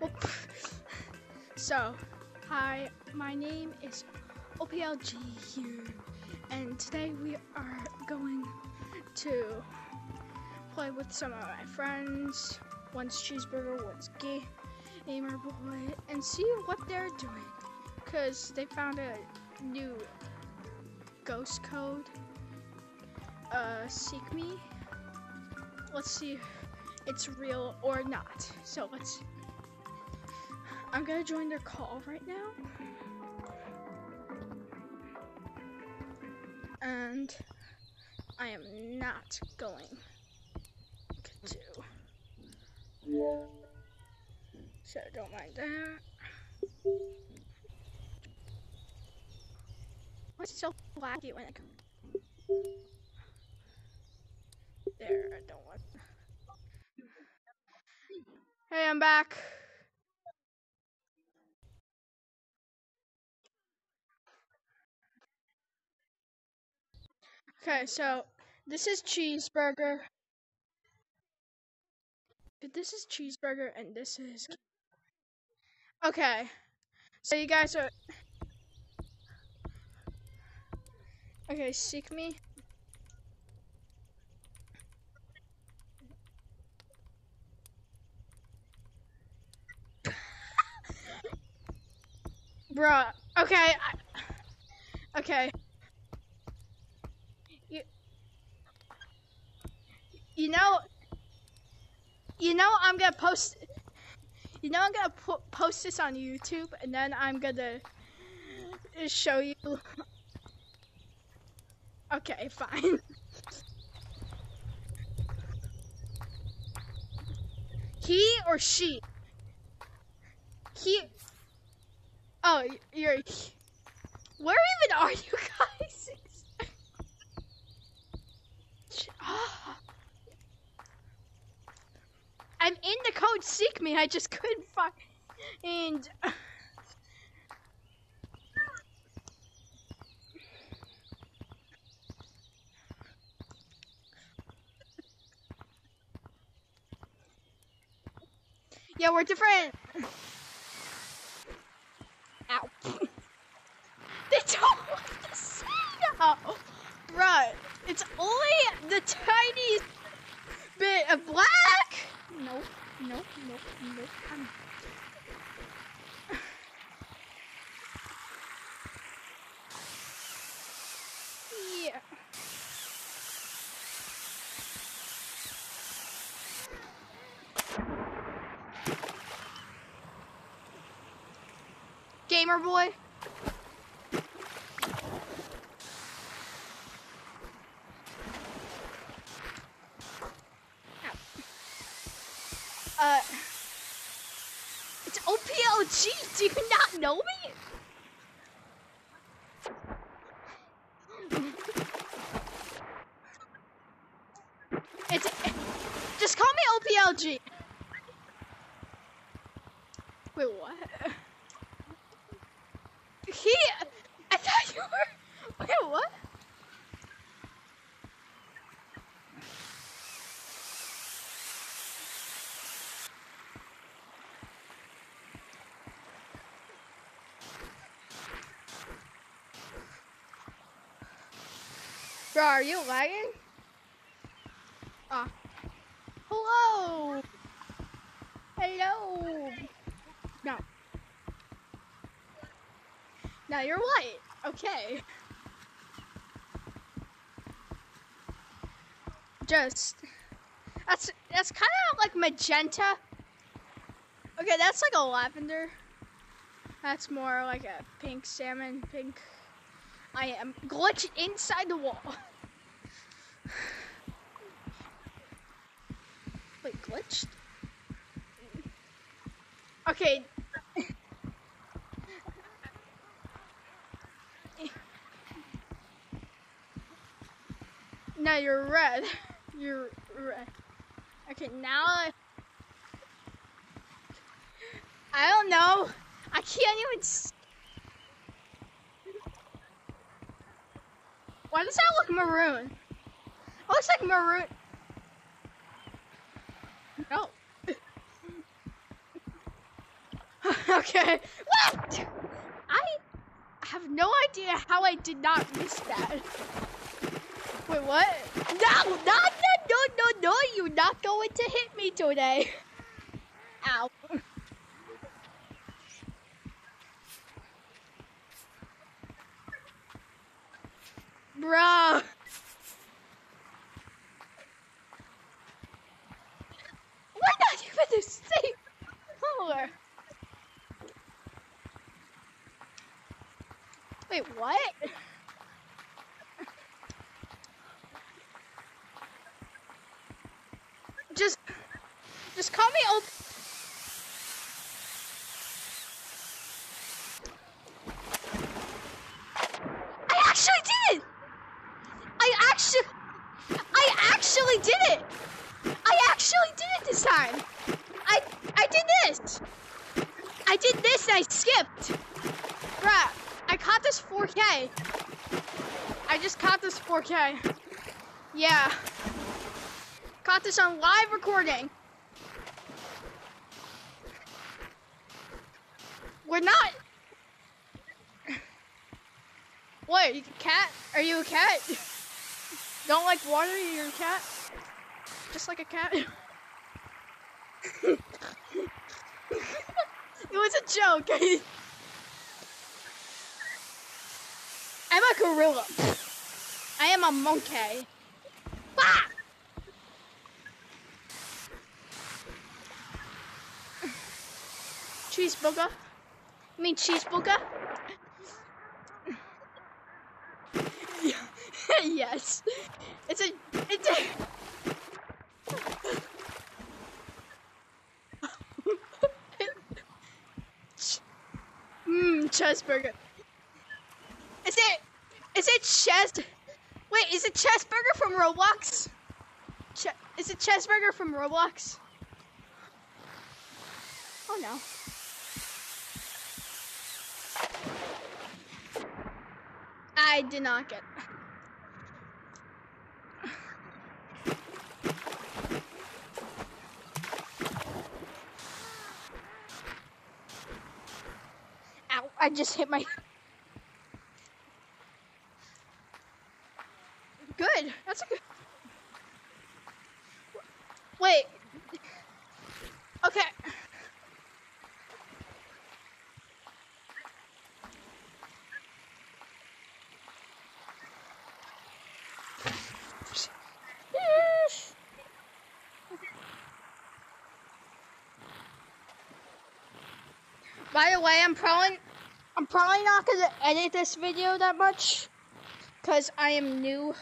So, hi, my name is OPLG here, and today we are going to play with some of my friends. One's cheeseburger, one's gamer boy, and see what they're doing. Cause they found a new ghost code. Uh, seek me. Let's see if it's real or not. So let's. I'm gonna join their call right now. And I am not going to. So don't mind that. What's it so laggy when it There, I don't want. Hey, I'm back. Okay, so this is cheeseburger. This is cheeseburger, and this is. Okay, so you guys are. Okay, seek me. Bruh. Okay. I, okay. You know, you know, I'm gonna post. You know, I'm gonna po- post this on YouTube, and then I'm gonna show you. Okay, fine. he or she? He. Oh, you're. Where even are you guys? I'm in the code seek me. I just couldn't find. And. Yeah, we're different. Ow. they don't want to see now. Bruh, it's only the tiniest bit of black. Nope, nope, nope. I'm yeah. Gamer boy. Uh, it's OPLG. Do you not know me? It's just call me Wait, what? He, I thought you were. Wait, what? Bro, are you lagging? Ah. Hello. Hello. No. Now you're white. Okay. Just that's that's kind of like magenta. Okay, that's like a lavender. That's more like a pink salmon pink. I am glitched inside the wall. Glitched? Okay. now you're red. You're red. Okay, now I, I don't know. I can't even. Why does that look maroon? It looks like maroon. No. Okay. What? I have no idea how I did not miss that. Wait, what? No, no, no, no, no, no, you're not going to hit me today. Ow. Bruh. We're not even the same color. Wait, what? Just, just call me old. I actually did it! I actually, I actually did it! I actually did it this time! I, I did this! I did this and I skipped! Bruh, I caught this 4K. I just caught this 4K. Yeah. Caught this on live recording. We're not. What? You a cat? Are you a cat? Don't like water? You're a cat? Just like a cat? it was a joke. I'm a gorilla. I am a monkey. Ah! Cheeseburger? You mean cheeseburger? yes. It's a. It's a. Mmm, cheeseburger. Is it? Is it chest? Wait, is it Chessburger from Roblox? Ch is it Chessburger from Roblox? Oh no. I did not get. I just hit my. Good. That's a good. Wait. Okay. By the way, I'm probably I'm probably not gonna edit this video that much because I am new.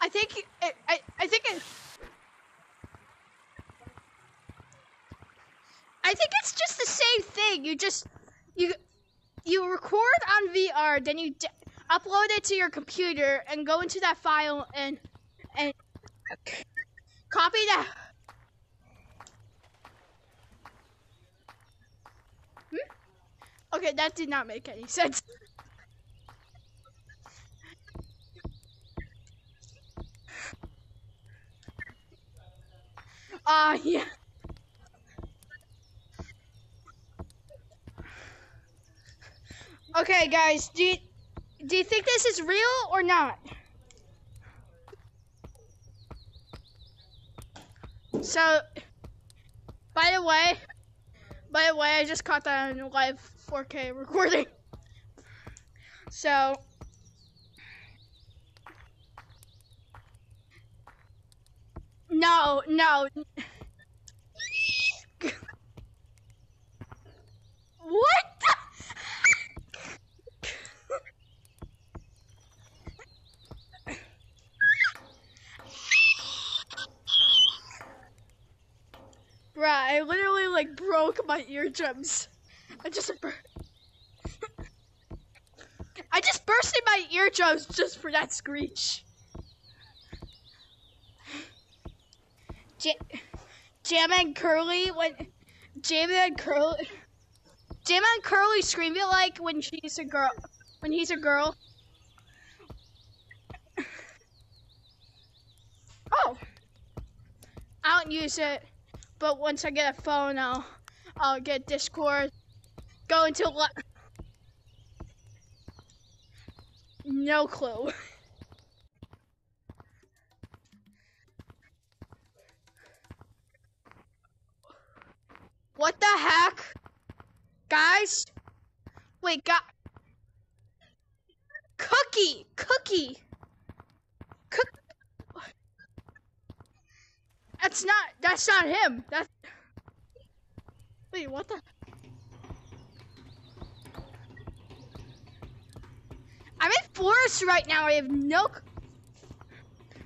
I think it, I I think it. I think it's just the same thing. You just you you record on VR, then you upload it to your computer and go into that file and and copy that. Hmm? Okay, that did not make any sense. Ah, uh, yeah. Okay, guys, do you, do you think this is real or not? So, by the way, by the way, I just caught that on live 4K recording. So, no, no. what? Bruh, I literally like broke my eardrums. I just I just bursted my eardrums just for that screech. Jam and Curly when Jam and Curly Jam and Curly scream it like when she's a girl when he's a girl. Oh. I don't use it but once I get a phone, I'll I'll get Discord. Go into what? no clue. What the heck? Guys? Wait, got Cookie! Cookie! Cook That's not that's not him. That's Wait, what the I'm in forest right now. I have no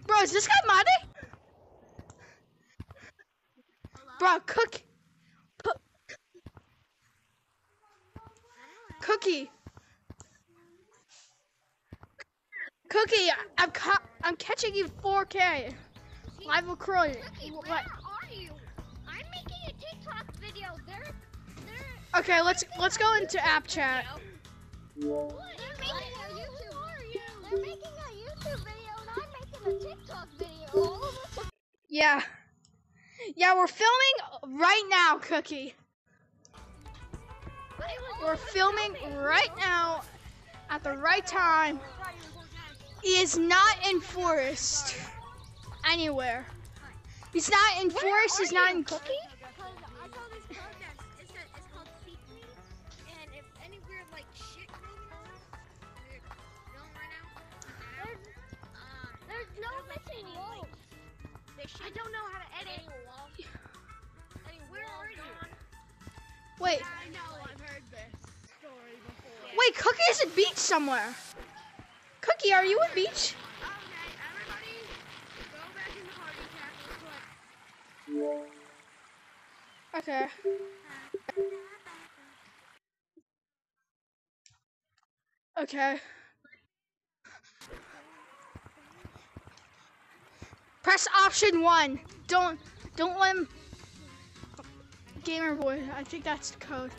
Bro, is this guy modding? Bro, cook Cookie. Cookie, I'm ca- I'm catching you 4K. Live recording. Cookie, What? TikTok video. They're, they're. Okay, let's let's go into app chat. They're making a YouTube. They're making a YouTube video, and I'm making a TikTok video. All of us are- Yeah. Yeah, we're filming right now, Cookie. We're filming right now at the right time. He is not in forest anywhere. He's not in forest. He's not in Cookie? I don't know how to edit. Eddie, where are you? Wait, I know, I've heard this story before. wait. Cookie is at beach somewhere. Cookie, are you at beach? Okay, everybody, go back in the party chat real quick. Okay. Okay. Press option one. Don't don't let him. Gamer boy, I think that's the code.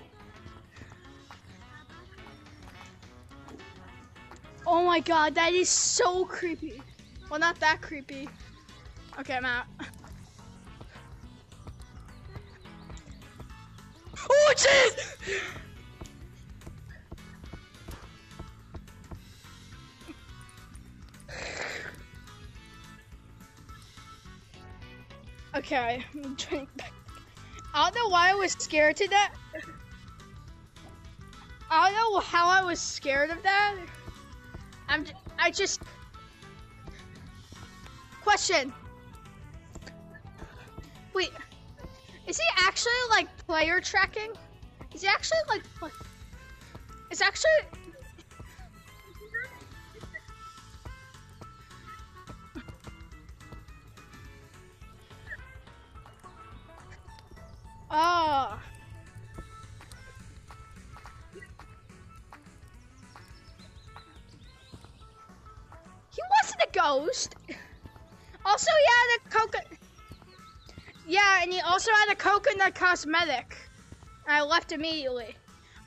Oh my god, that is so creepy. Well, not that creepy. Okay, I'm out. Oh, jeez! Okay, I'm back. I don't know why I was scared to that. I don't know how I was scared of that. I'm. j- I just. Question. Wait. Is he actually like player tracking? Is he actually like? Is actually. Oh. He wasn't a ghost. Also, he had a coconut. Yeah, and he also had a coconut cosmetic. I left immediately.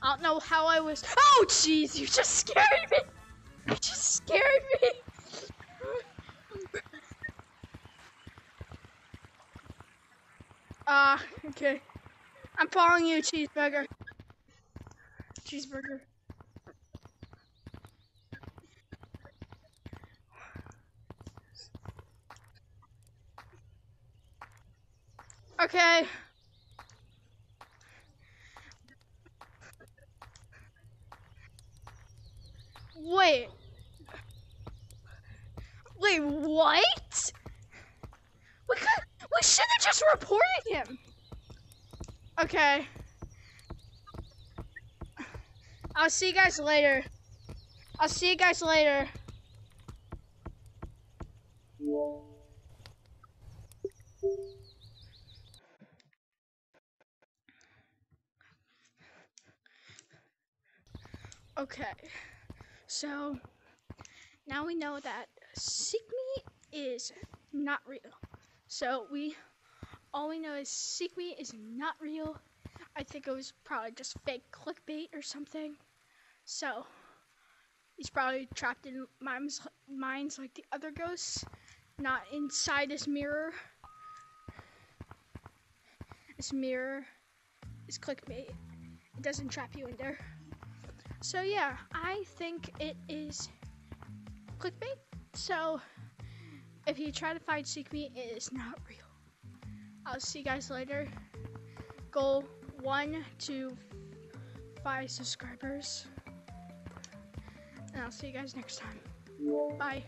I don't know how I was. Oh, jeez, you just scared me. You just scared me. Ah, okay. I'm following you, cheeseburger. Cheeseburger. Okay. Wait. Wait, what? We could, we should have just reported him. Okay. I'll see you guys later. I'll see you guys later. Okay. So now we know that Me is not real. So we all we know is Me is not real. I think it was probably just fake clickbait or something. So he's probably trapped in mines, mines like the other ghosts, not inside this mirror. this mirror is clickbait. It doesn't trap you in there. So yeah, I think it is clickbait. So if you try to find seek me, it is not real. I'll see you guys later. Goal one to five subscribers. And I'll see you guys next time. Bye.